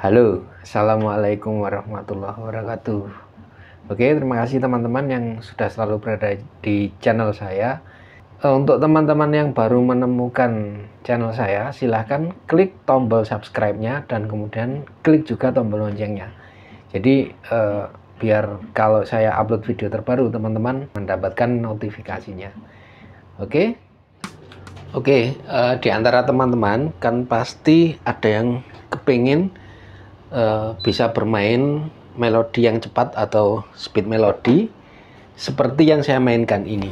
Halo, Assalamualaikum warahmatullahi wabarakatuh. Oke, terima kasih teman-teman yang sudah selalu berada di channel saya. Eh, untuk teman-teman yang baru menemukan channel saya, silahkan klik tombol subscribe-nya dan kemudian klik juga tombol loncengnya. Jadi, eh, biar kalau saya upload video terbaru, teman-teman mendapatkan notifikasinya. Oke, oke, eh, di antara teman-teman kan pasti ada yang kepingin uh, bisa bermain melodi yang cepat atau speed melodi seperti yang saya mainkan ini.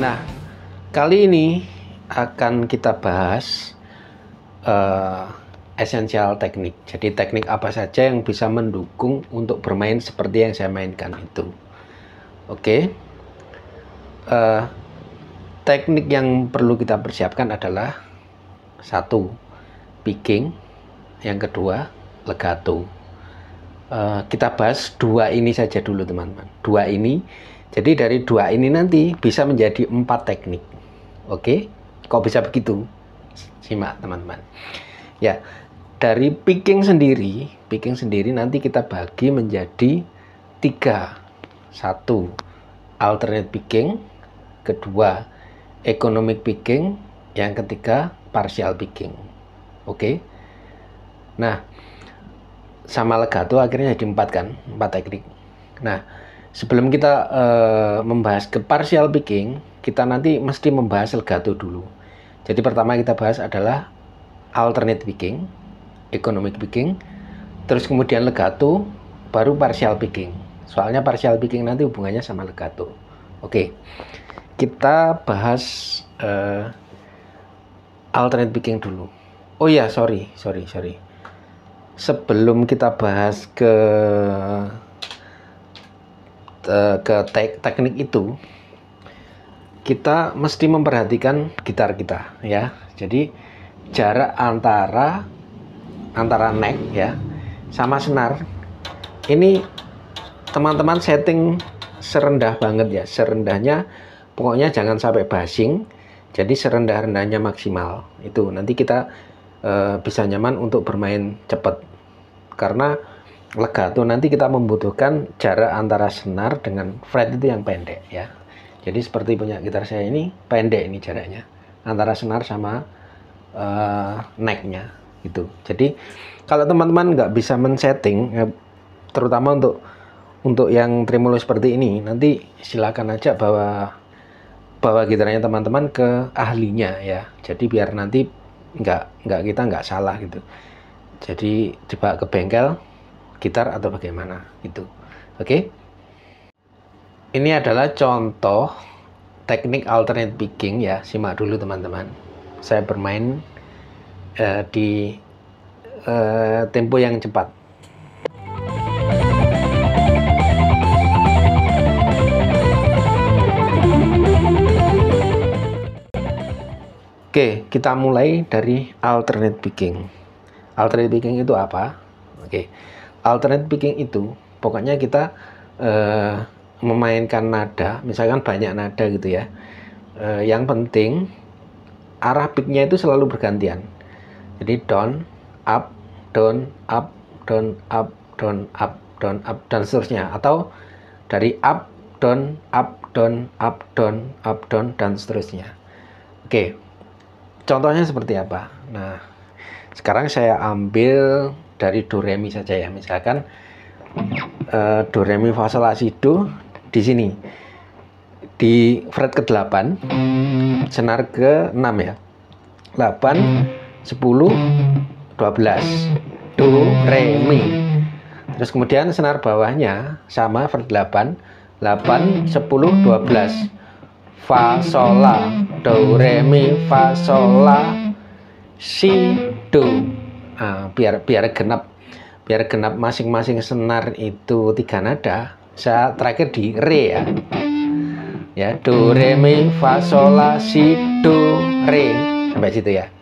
Nah, kali ini akan kita bahas uh, esensial teknik. Jadi teknik apa saja yang bisa mendukung untuk bermain seperti yang saya mainkan itu. Oke. Okay. Uh, eh, teknik yang perlu kita persiapkan adalah satu picking, yang kedua legato. Uh, kita bahas dua ini saja dulu teman-teman. Dua ini. Jadi dari dua ini nanti bisa menjadi empat teknik. Oke? Okay? Kok bisa begitu? Simak teman-teman. Ya, dari picking sendiri, picking sendiri nanti kita bagi menjadi tiga. Satu, alternate picking. Kedua, economic picking. Yang ketiga, partial picking. Oke. Okay? Nah, sama legato akhirnya jadi empat kan, empat teknik. Nah, sebelum kita uh, membahas ke partial picking, kita nanti mesti membahas legato dulu. Jadi pertama kita bahas adalah alternate picking economic picking, terus kemudian legato, baru partial picking. Soalnya partial picking nanti hubungannya sama legato. Oke, kita bahas uh, alternate picking dulu. Oh ya, sorry, sorry, sorry. Sebelum kita bahas ke ke te teknik itu, kita mesti memperhatikan gitar kita, ya. Jadi jarak antara antara neck ya sama senar. Ini teman-teman setting serendah banget ya. Serendahnya pokoknya jangan sampai basing jadi serendah-rendahnya maksimal. Itu nanti kita e, bisa nyaman untuk bermain cepat. Karena legato nanti kita membutuhkan jarak antara senar dengan fret itu yang pendek ya. Jadi seperti punya gitar saya ini pendek ini jaraknya antara senar sama e, necknya gitu. Jadi kalau teman-teman nggak bisa men-setting, ya, terutama untuk untuk yang tremolo seperti ini, nanti silakan aja bawa bawa gitarnya teman-teman ke ahlinya ya. Jadi biar nanti nggak nggak kita nggak salah gitu. Jadi coba ke bengkel gitar atau bagaimana gitu. Oke? Okay? Ini adalah contoh teknik alternate picking ya. Simak dulu teman-teman. Saya bermain uh, di uh, tempo yang cepat. Oke, kita mulai dari alternate picking. Alternate picking itu apa? Oke, alternate picking itu pokoknya kita uh, memainkan nada, misalkan banyak nada gitu ya. Uh, yang penting arah picknya itu selalu bergantian. Jadi down, up, down, up, down, up, down, up, down, up, dan seterusnya. Atau dari up, down, up, down, up, down, up, down, dan seterusnya. Oke, contohnya seperti apa? Nah, sekarang saya ambil dari do re mi saja ya. Misalkan uh, do re mi fa sol la si do di sini di fret ke-8 senar ke-6 ya 8 10 12 do re mi terus kemudian senar bawahnya sama fret 8 8 10 12 fa sol la do re mi fa sol la si do. Nah, biar biar genap biar genap masing-masing senar itu tiga nada. Saya terakhir di re ya. Ya do re mi fa sol la si do re. Sampai situ ya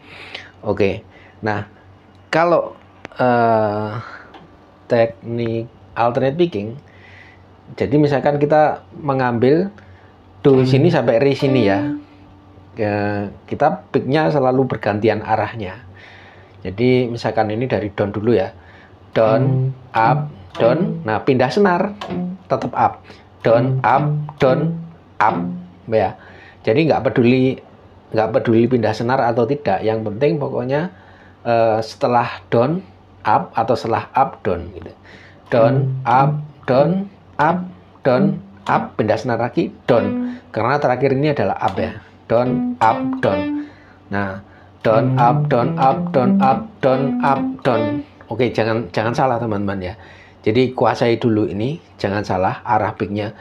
oke. Nah kalau uh, teknik alternate picking, jadi misalkan kita mengambil do sini sampai re sini ya, ya kita picknya selalu bergantian arahnya. Jadi misalkan ini dari down dulu ya, down, up, down. Nah pindah senar tetap up, down, up, down, up, ya. Jadi nggak peduli nggak peduli pindah senar atau tidak. Yang penting pokoknya uh, setelah down, up atau setelah up, down gitu. Down, up, down, up, down, up, pindah senar lagi, down. Karena terakhir ini adalah up ya. Down, up, down. Nah, down, up, down, up, down, up, down, up, down. Oke, jangan jangan salah teman-teman ya. Jadi kuasai dulu ini, jangan salah arah picknya.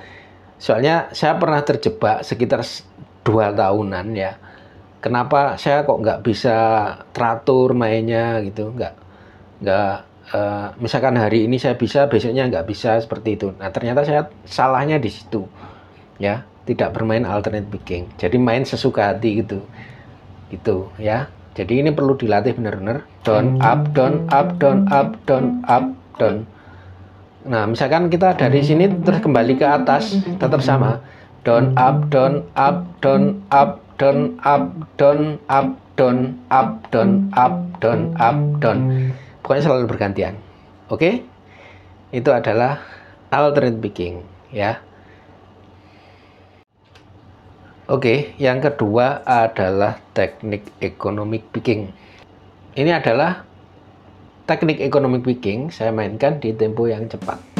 Soalnya saya pernah terjebak sekitar dua tahunan ya. Kenapa saya kok nggak bisa teratur mainnya gitu, nggak nggak uh, misalkan hari ini saya bisa besoknya nggak bisa seperti itu. Nah ternyata saya salahnya di situ ya. Tidak bermain alternate picking. Jadi main sesuka hati gitu. Gitu ya. Jadi ini perlu dilatih benar-benar. Down up down up down up down up down. Nah misalkan kita dari sini terus kembali ke atas tetap sama. Down up down up down up down up down up down up down up down up down pokoknya selalu bergantian oke? Okay? itu adalah alternate picking ya. Oke okay, yang kedua adalah teknik economic picking. Ini adalah teknik economic picking saya mainkan di tempo yang cepat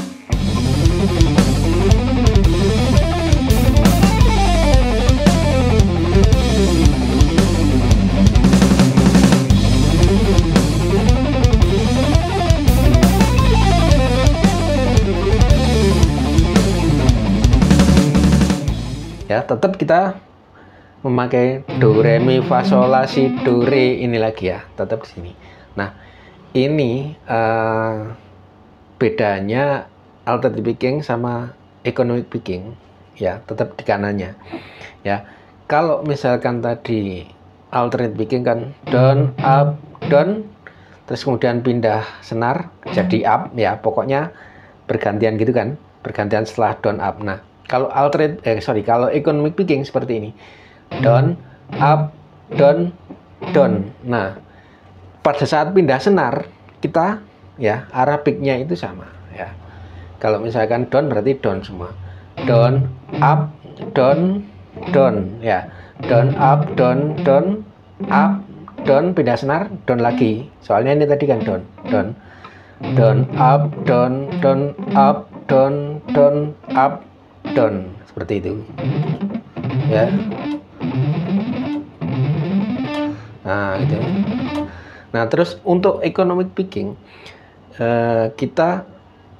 tetap kita memakai do re mi fa sol la si do re ini lagi ya tetap di sini. Nah ini uh, bedanya alternative picking sama economic picking ya tetap di kanannya ya. Kalau misalkan tadi alternate picking kan down up down terus kemudian pindah senar jadi up ya pokoknya bergantian gitu kan bergantian setelah down up. Nah kalau alternate, eh sorry, kalau economic picking seperti ini, down, up, down, down. Nah, pada saat pindah senar, kita ya arah picknya itu sama ya. Kalau misalkan down berarti down semua. Down, up, down, down ya. Down, up, down, down, up, down, pindah senar, down lagi. Soalnya ini tadi kan down, down, down, up, down, down, up, down, down, up, down seperti itu. Ya. Nah itu nah terus untuk economic picking uh, kita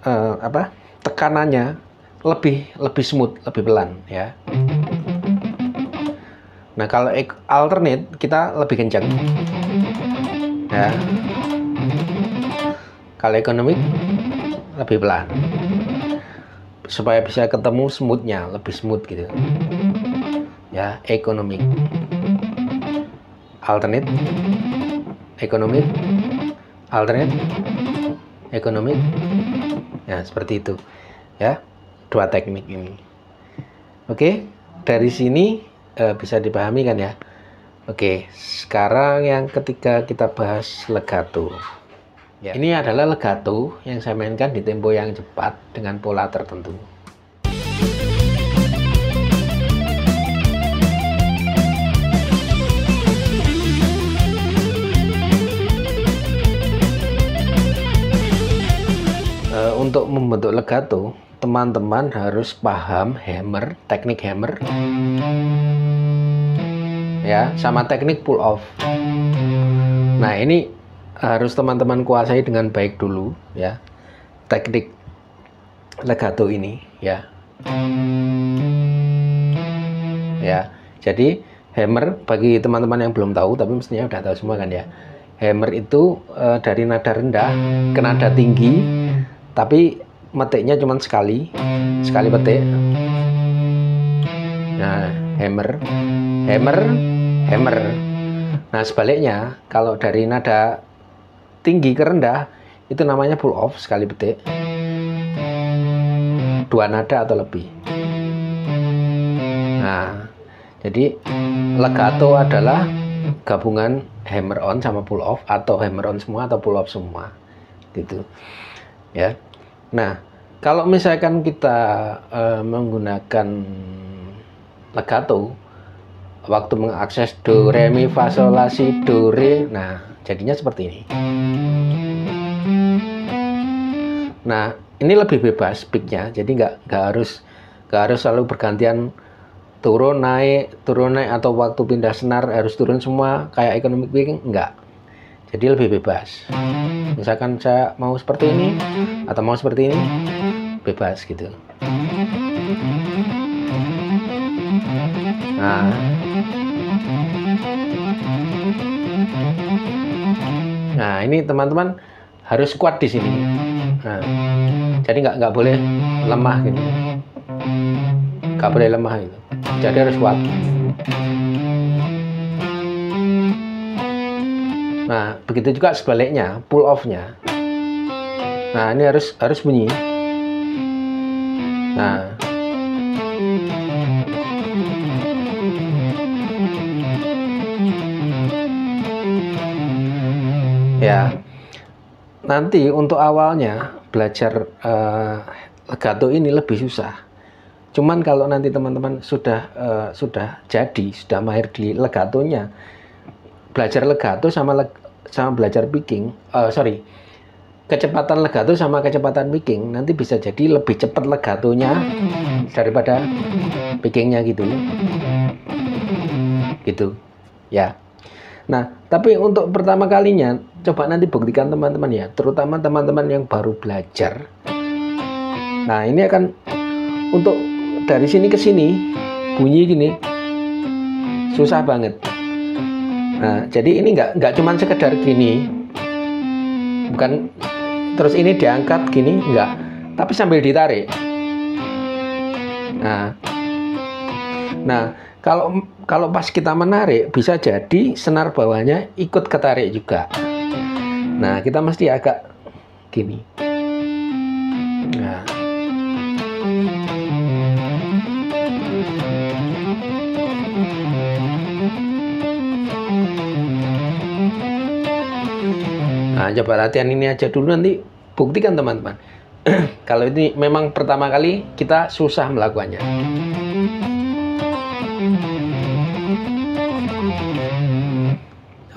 uh, apa tekanannya lebih lebih smooth lebih pelan ya. Nah kalau alternate kita lebih kencang ya. Kalau economic lebih pelan supaya bisa ketemu smoothnya lebih smooth gitu. Ya ekonomi. Alternate. Ekonomi. Alternate. Ekonomi. Ya seperti itu. Ya dua teknik ini. Oke dari sini eh, bisa dipahami kan ya? Oke sekarang yang ketiga kita bahas legato Ya. Ini adalah legato yang saya mainkan di tempo yang cepat dengan pola tertentu. Uh, untuk membentuk legato, teman-teman harus paham hammer, teknik hammer, ya, sama teknik pull off. Nah ini harus teman-teman kuasai dengan baik dulu ya. Teknik legato ini ya. Ya jadi hammer bagi teman-teman yang belum tahu tapi mestinya udah tahu semua kan ya. Hammer itu e, dari nada rendah ke nada tinggi tapi metiknya cuma sekali sekali petik. Nah hammer hammer hammer. Nah sebaliknya kalau dari nada tinggi ke rendah itu namanya pull off sekali petik. Dua nada atau lebih. Nah jadi legato adalah gabungan hammer on sama pull off atau hammer on semua atau pull off semua. Gitu. Ya. Nah kalau misalkan kita uh, menggunakan legato waktu mengakses do re mi fa sol la si do re nah jadinya seperti ini. Nah ini lebih bebas picknya jadi nggak nggak harus nggak harus selalu bergantian turun naik turun naik atau waktu pindah senar harus turun semua kayak economic picking enggak jadi lebih bebas. Misalkan saya mau seperti ini atau mau seperti ini bebas gitu. Nah nah ini teman-teman harus kuat di sini. Nah, jadi nggak nggak boleh lemah gitu. Nggak boleh lemah gitu. Jadi harus kuat. Nah begitu juga sebaliknya pull off nya nah ini harus harus bunyi. Nah ya. Nanti untuk awalnya belajar uh, legato ini lebih susah. Cuman kalau nanti teman-teman sudah uh, sudah jadi sudah mahir di legatonya belajar legato sama leg, sama belajar picking uh, sorry kecepatan legato sama kecepatan picking nanti bisa jadi lebih cepat legatonya daripada pickingnya gitu. Gitu. Ya. Nah, tapi untuk pertama kalinya, coba nanti buktikan teman-teman ya, terutama teman-teman yang baru belajar. Nah, ini akan untuk dari sini ke sini bunyi gini susah banget. Nah, jadi ini nggak nggak cuman sekedar gini, bukan terus ini diangkat gini, nggak, tapi sambil ditarik. Nah, nah kalau kalau pas kita menarik bisa jadi senar bawahnya ikut ketarik juga nah kita mesti agak gini nah Nah, coba latihan ini aja dulu nanti buktikan teman-teman. Kalau ini memang pertama kali kita susah melakukannya.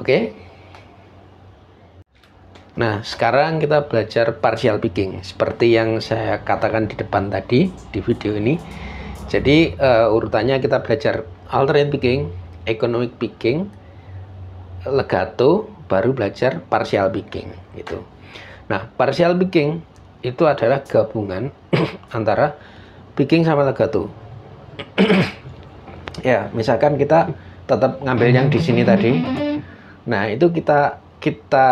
Oke. Nah, sekarang kita belajar partial picking seperti yang saya katakan di depan tadi di video ini. Jadi uh, urutannya kita belajar alternate picking, economic picking, legato, baru belajar partial picking gitu. Nah, partial picking itu adalah gabungan antara picking sama legato. ya, misalkan kita tetap ngambil yang di sini tadi Nah, itu kita kita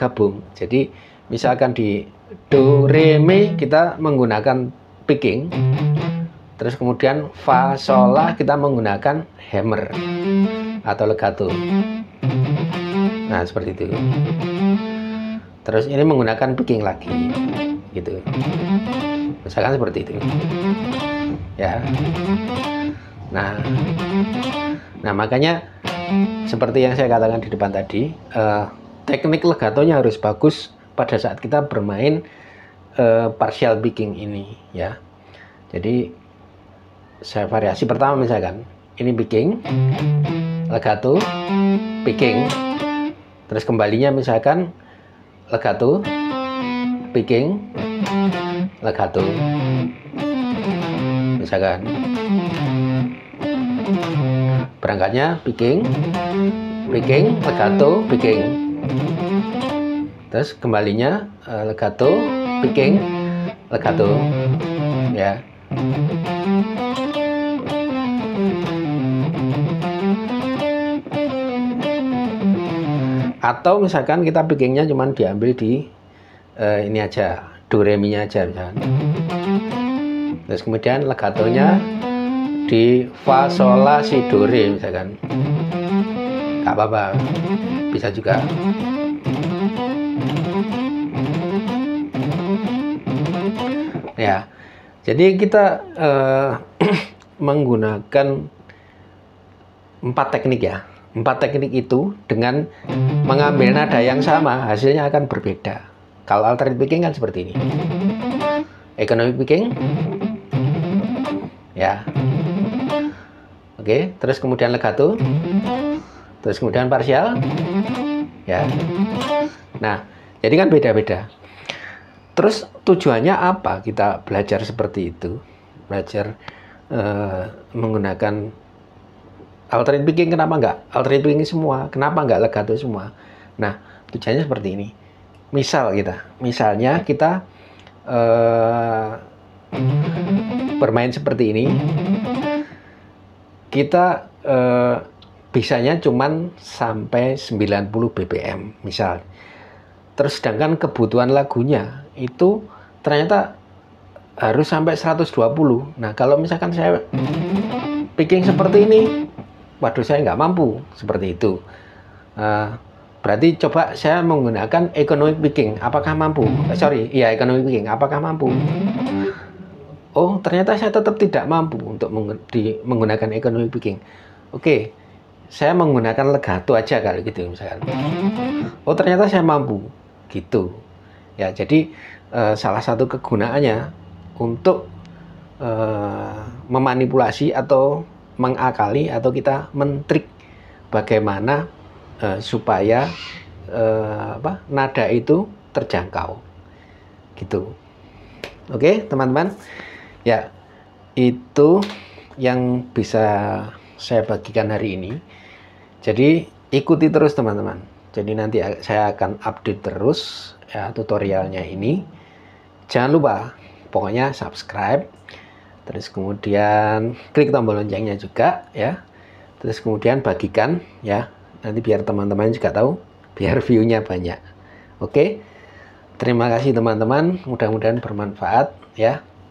gabung. Jadi, misalkan di do re mi kita menggunakan picking. Terus kemudian fa sol la kita menggunakan hammer atau legato. Nah, seperti itu. Terus ini menggunakan picking lagi. Gitu. Misalkan seperti itu. Ya. Nah. Nah, makanya seperti yang saya katakan di depan tadi, uh, teknik legatonya harus bagus pada saat kita bermain uh, partial picking ini ya. Jadi saya variasi pertama misalkan ini picking, legato, picking, terus kembalinya misalkan legato, picking, legato, misalkan berangkatnya picking picking legato picking. Terus kembalinya uh, legato picking legato. Ya. Atau misalkan kita pickingnya cuma diambil di uh, ini aja do re mi nya aja misalkan. Terus kemudian legatonya di fa sol la si do re misalkan. Nggak apa-apa. Bisa juga. Ya. Jadi kita uh, menggunakan empat teknik ya. Empat teknik itu dengan mengambil nada yang sama hasilnya akan berbeda. Kalau alternate picking kan seperti ini. Economic picking. Ya. Oke, terus kemudian legato, terus kemudian parsial, ya. Nah, jadi kan beda-beda. Terus tujuannya apa kita belajar seperti itu? Belajar uh, menggunakan alternate picking kenapa enggak? Alternate picking semua, kenapa enggak legato semua? Nah, tujuannya seperti ini. Misal kita, misalnya kita uh, bermain seperti ini, kita uh, bisanya cuman sampai 90 BPM misal. Terus sedangkan kebutuhan lagunya itu ternyata harus sampai 120. Nah kalau misalkan saya picking seperti ini, waduh saya nggak mampu seperti itu. Uh, berarti coba saya menggunakan economic picking, apakah mampu? Eh, sorry, iya economic picking, apakah mampu? Oh ternyata saya tetap tidak mampu untuk menggunakan economic picking. Oke, saya menggunakan legato aja kali gitu misalkan. Oh ternyata saya mampu. Gitu. Ya jadi eh, salah satu kegunaannya untuk eh, memanipulasi atau mengakali atau kita mentrik bagaimana eh, supaya apa nada itu terjangkau. Gitu. Oke teman-teman ya itu yang bisa saya bagikan hari ini jadi ikuti terus teman-teman jadi nanti saya akan update terus ya tutorialnya ini. Jangan lupa pokoknya subscribe. Terus kemudian klik tombol loncengnya juga ya. Terus kemudian bagikan ya. Nanti biar teman-teman juga tahu, biar view-nya banyak. Oke. Terima kasih teman-teman, mudah-mudahan bermanfaat ya.